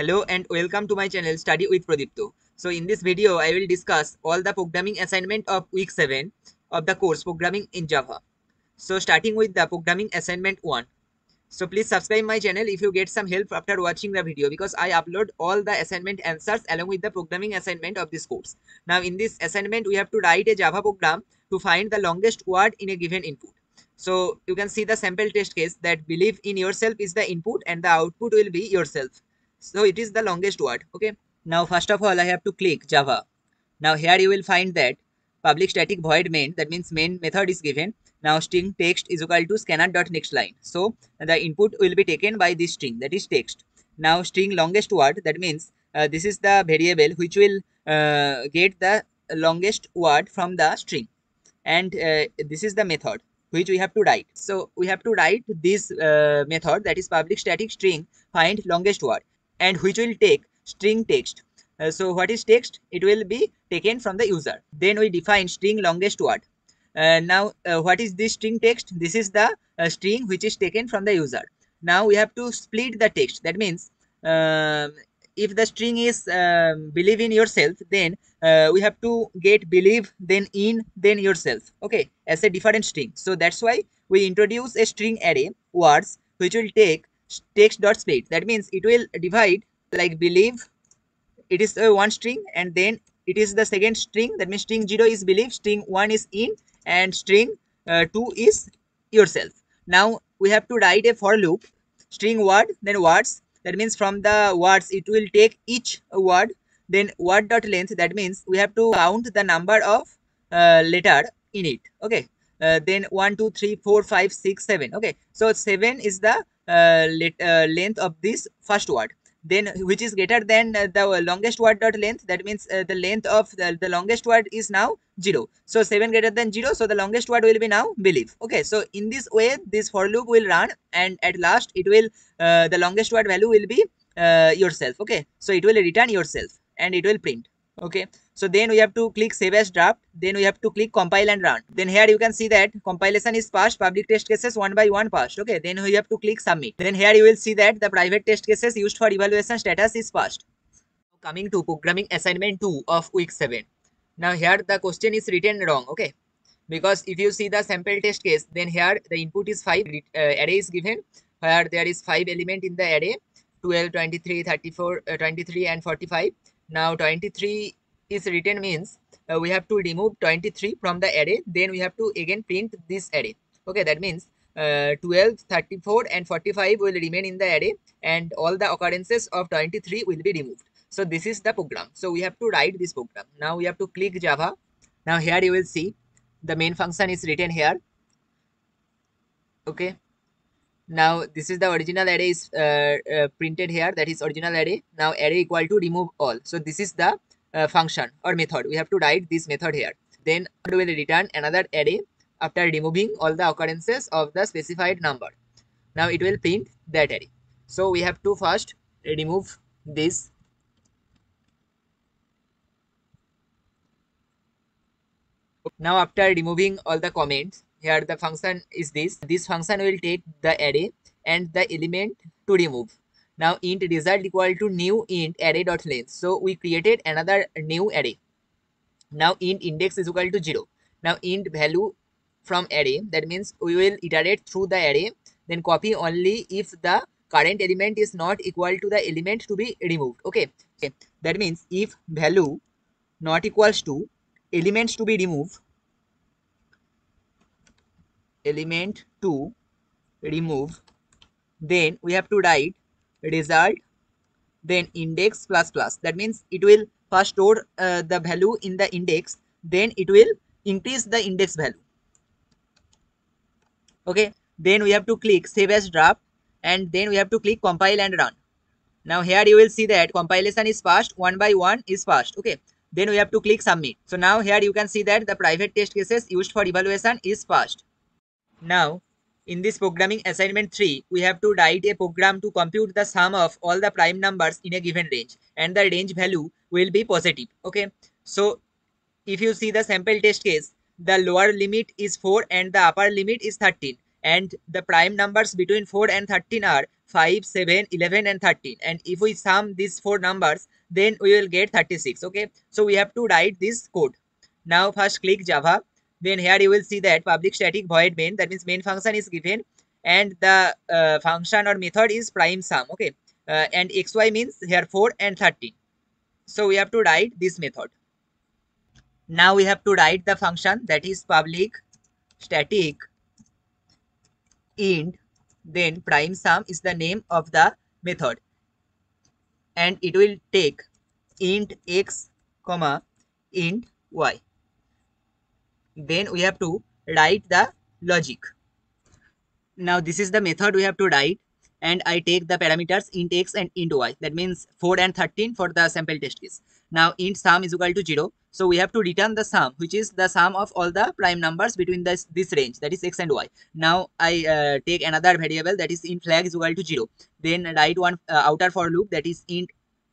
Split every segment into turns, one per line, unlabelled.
Hello and welcome to my channel Study with Pradipta. So in this video I will discuss all the programming assignment of week 7 of the course programming in Java. So starting with the programming assignment 1. So please subscribe my channel if you get some help after watching the video because I upload all the assignment answers along with the programming assignment of this course. Now in this assignment we have to write a Java program to find the longest word in a given input. So you can see the sample test case that believe in yourself is the input and the output will be yourself. So it is the longest word. Okay. Now first of all I have to click Java. Now here you will find that public static void main that means main method is given now string text is equal to scanner dot next line so the input will be taken by this string that is text now string longest word that means uh, this is the variable which will uh, get the longest word from the string and uh, this is the method which we have to write so we have to write this uh, method that is public static string find longest word and which will take string text. Uh, so what is text? It will be taken from the user. Then we define string longest word. Uh, now uh, what is this string text? This is the uh, string which is taken from the user. Now we have to split the text. That means um, if the string is um, believe in yourself then uh, we have to get believe then in then yourself. Okay as a different string. So that's why we introduce a string array words which will take text dot split. That means it will divide like believe it is a one string and then it is the second string. That means string 0 is believe string 1 is in and string uh, 2 is yourself. Now we have to write a for loop string word then words. That means from the words it will take each word then word dot length. That means we have to count the number of uh, letter in it. Okay. Uh, then 1 2 3 4 5 6 7 okay. So 7 is the uh, uh length of this first word. Then which is greater than uh, the longest word dot length that means uh, the length of the, the longest word is now 0 so 7 greater than 0 so the longest word will be now believe. Okay so in this way this for loop will run and at last it will uh, the longest word value will be uh, yourself. Okay so it will return yourself and it will print okay. So then we have to click save as draft. Then we have to click compile and run. Then here you can see that compilation is passed. Public test cases one by one passed. Okay. Then we have to click submit. Then here you will see that the private test cases used for evaluation status is passed. Coming to programming assignment 2 of week 7 now here the question is written wrong. Okay. Because if you see the sample test case then here the input is 5 uh, array is given. Where there is 5 element in the array 12 23 34 uh, 23 and 45 now 23 is written means uh, we have to remove 23 from the array then we have to again print this array. Okay that means uh, 12 34 and 45 will remain in the array and all the occurrences of 23 will be removed. So this is the program. So we have to write this program. Now we have to click java. Now here you will see the main function is written here. Okay now this is the original array is uh, uh, printed here. That is original array. Now array equal to remove all. So this is the uh, function or method. We have to write this method here. Then we will return another array after removing all the occurrences of the specified number. Now it will print that array. So we have to first remove this. Now after removing all the comments here the function is this. This function will take the array and the element to remove. Now int result equal to new int array dot length. So we created another new array. Now int index is equal to 0 now int value from array that means we will iterate through the array then copy only if the current element is not equal to the element to be removed. Okay, okay. that means if value not equals to elements to be removed element to remove then we have to write result then index plus plus. That means it will first store uh, the value in the index then it will increase the index value. Okay? Then we have to click save as draft and then we have to click compile and run. Now here you will see that compilation is passed one by one is passed okay? Then we have to click submit. So now here you can see that the private test cases used for evaluation is passed now, in this programming assignment 3, we have to write a program to compute the sum of all the prime numbers in a given range and the range value will be positive. Okay. So, if you see the sample test case, the lower limit is 4 and the upper limit is 13 and the prime numbers between 4 and 13 are 5 7 11 and 13 and if we sum these four numbers then we will get 36 okay so we have to write this code now first click java then here you will see that public static void main that means main function is given and the uh, function or method is prime sum okay? Uh, and xy means here 4 and 13 so we have to write this method. Now we have to write the function that is public static int then prime sum is the name of the method. And it will take int x comma int y then we have to write the logic now this is the method we have to write and I take the parameters int x and int y. That means 4 and 13 for the sample test case. Now int sum is equal to 0. So we have to return the sum which is the sum of all the prime numbers between this, this range that is x and y. Now I uh, take another variable that is int flag is equal to 0. Then write one uh, outer for loop that is int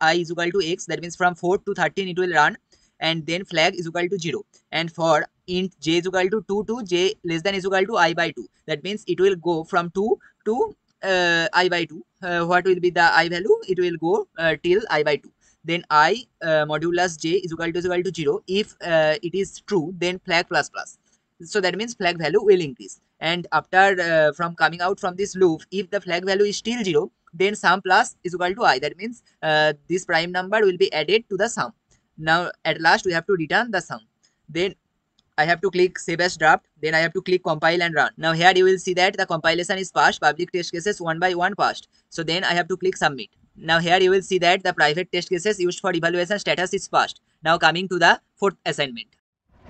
i is equal to x that means from 4 to 13 it will run and then flag is equal to 0 and for int j is equal to 2 to j less than is equal to i by 2 that means it will go from 2 to uh, i by 2 uh, what will be the i value? It will go uh, till i by 2 then i uh, modulus j is equal to is equal to 0 if uh, it is true then flag plus plus. So that means flag value will increase. And after uh, from coming out from this loop if the flag value is still 0 then sum plus is equal to i. That means this prime number will be added to the sum now at last we have to return the sum then I have to click save as draft. Then I have to click compile and run. Now here you will see that the compilation is passed. Public test cases one by one passed. So then I have to click submit. Now here you will see that the private test cases used for evaluation status is passed. Now coming to the fourth assignment.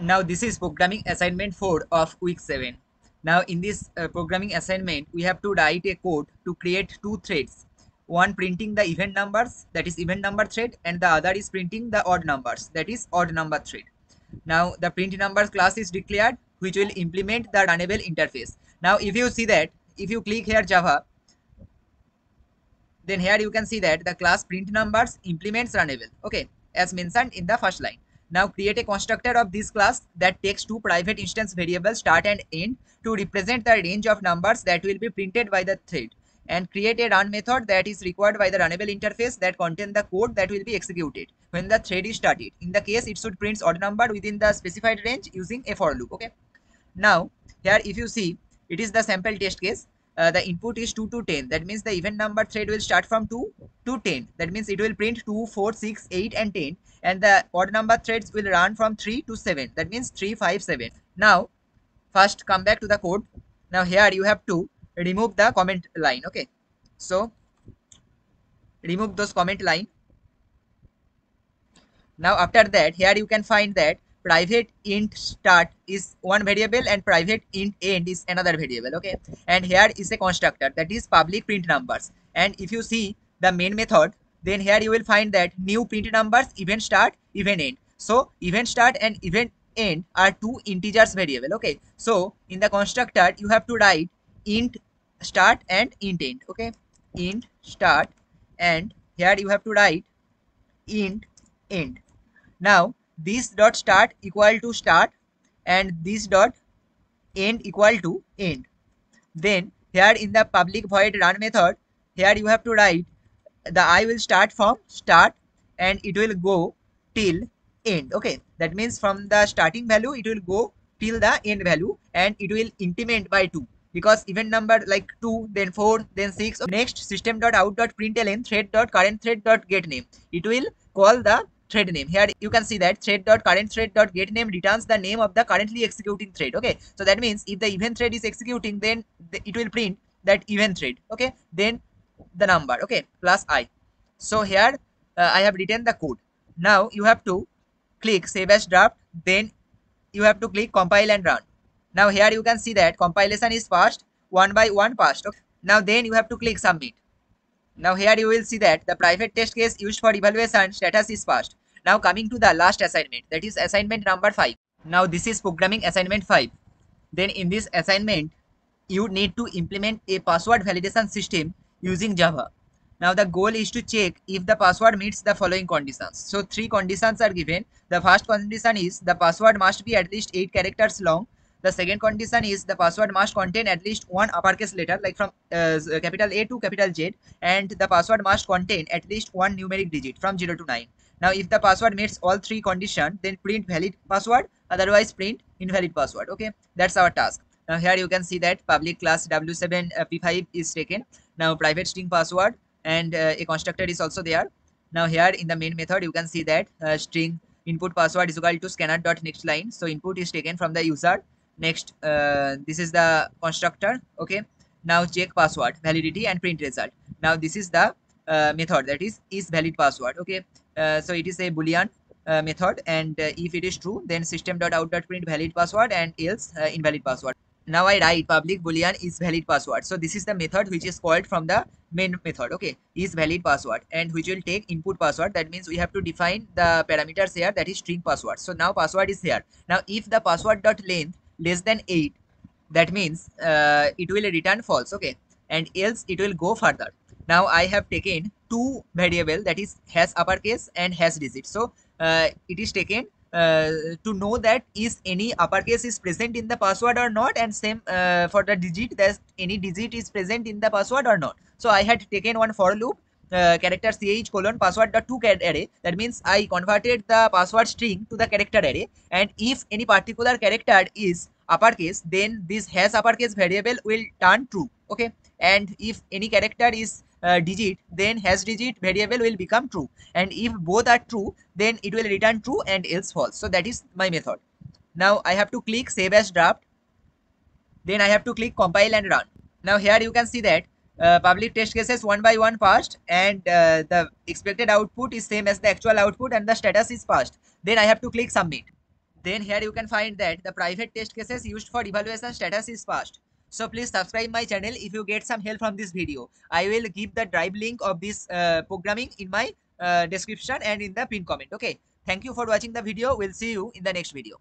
Now this is programming assignment 4 of week 7. Now in this uh, programming assignment we have to write a code to create two threads. One printing the event numbers that is event number thread and the other is printing the odd numbers that is odd number thread. Now the print numbers class is declared which will implement the runnable interface. Now if you see that, if you click here Java, then here you can see that the class print numbers implements runnable. Okay, as mentioned in the first line. Now create a constructor of this class that takes two private instance variables start and end to represent the range of numbers that will be printed by the thread and create a run method that is required by the runnable interface that contain the code that will be executed when the thread is started. In the case, it should print odd number within the specified range using a for loop. Okay. Now, here if you see, it is the sample test case. Uh, the input is 2 to 10. That means the event number thread will start from 2 to 10. That means it will print 2, 4, 6, 8 and 10. And the odd number threads will run from 3 to 7. That means 3, 5, 7. Now, first come back to the code. Now here you have to remove the comment line okay? So remove those comment line. Now after that here you can find that private int start is one variable and private int end is another variable okay? And here is a constructor that is public print numbers. And if you see the main method then here you will find that new print numbers event start event end. So event start and event end are two integers variable okay? So in the constructor you have to write int start and int end okay? Int start and here you have to write int end now this dot start equal to start and this dot end equal to end. Then here in the public void run method here you have to write the i will start from start and it will go till end okay? That means from the starting value it will go till the end value and it will increment by 2 because event number like 2 then 4 then 6 next system dot out dot println thread dot current thread dot get name. It will call the thread name. Here you can see that thread dot current thread dot get name returns the name of the currently executing thread. Okay. So that means if the event thread is executing then it will print that event thread. Okay. Then the number. Okay. Plus i. So here uh, i have written the code. Now you have to click save as draft. Then you have to click compile and run now here you can see that compilation is passed one by one passed. Okay. Now then you have to click submit. Now here you will see that the private test case used for evaluation status is passed. Now coming to the last assignment that is assignment number 5. Now this is programming assignment 5. Then in this assignment you need to implement a password validation system using Java. Now the goal is to check if the password meets the following conditions. So three conditions are given. The first condition is the password must be at least 8 characters long the second condition is the password must contain at least one uppercase letter like from uh, capital A to capital Z and the password must contain at least one numeric digit from 0 to 9. Now if the password meets all three conditions then print valid password otherwise print invalid password. Okay that's our task. Now here you can see that public class W7 uh, P5 is taken. Now private string password and uh, a constructor is also there. Now here in the main method you can see that uh, string input password is equal to scanner dot next line. So input is taken from the user next uh, this is the constructor okay? Now check password validity and print result. Now this is the uh, method that is is valid password okay? Uh, so it is a boolean uh, method and uh, if it is true then system.out.print valid password and else uh, invalid password. Now i write public boolean is valid password. So this is the method which is called from the main method okay? Is valid password and which will take input password. That means we have to define the parameters here that is string password. So now password is here. Now if the password dot length less than 8 that means uh, it will return false okay? And else it will go further. Now i have taken two variable that is has uppercase and has digit. So uh, it is taken uh, to know that is any uppercase is present in the password or not and same uh, for the digit that any digit is present in the password or not. So i had taken one for loop uh, character ch colon password dot two array. That means i converted the password string to the character array. And if any particular character is uppercase then this has uppercase variable will turn true. Okay? And if any character is uh, digit then has digit variable will become true. And if both are true then it will return true and else false. So that is my method. Now i have to click save as draft. Then i have to click compile and run. Now here you can see that public test cases one by one passed and uh, the expected output is same as the actual output and the status is passed then i have to click submit. Then here you can find that the private test cases used for evaluation status is passed so please subscribe my channel if you get some help from this video. I will give the drive link of this uh, programming in my uh, description and in the pin comment. Okay. Thank you for watching the video. We'll see you in the next video